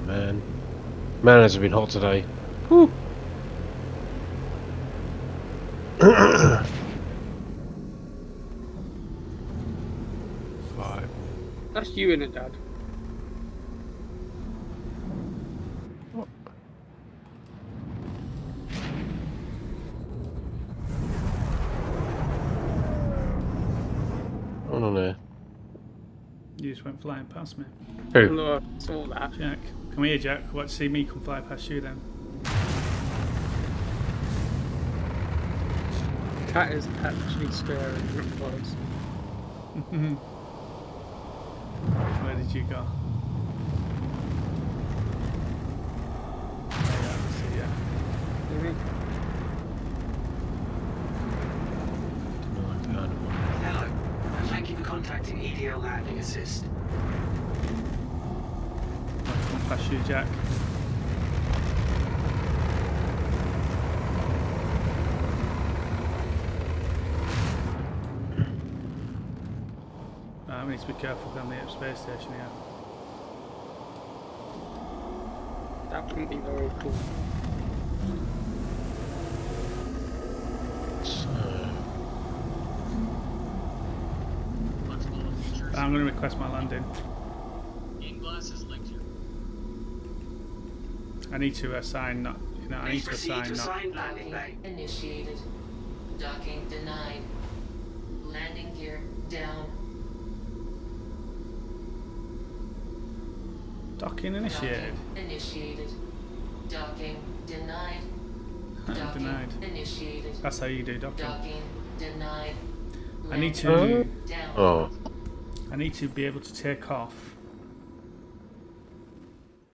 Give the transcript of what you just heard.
Oh man. Man has been hot today. Whew. Five. That's you in it, Dad. Hold on there. You just went flying past me. Who? Lord, saw that. Jack, come here, Jack. Watch, see me come fly past you then. Cat is actually staring at the boys. Where did you go? Yeah, I see ya. Hello, and thank you for contacting EDL Landing Assist. I'll past you, Jack. Right, we need to be careful on the space station here. That wouldn't be very cool. I'm going to request my landing. I need to uh, assign not, you know, I need to proceed assign to not. landing bay. Initiated. Docking denied. Landing gear down. Docking initiated. Docking initiated. Docking denied. Docking Denied. initiated. That's how you do docking. Docking denied. I need to. Oh. oh. I need to be able to take off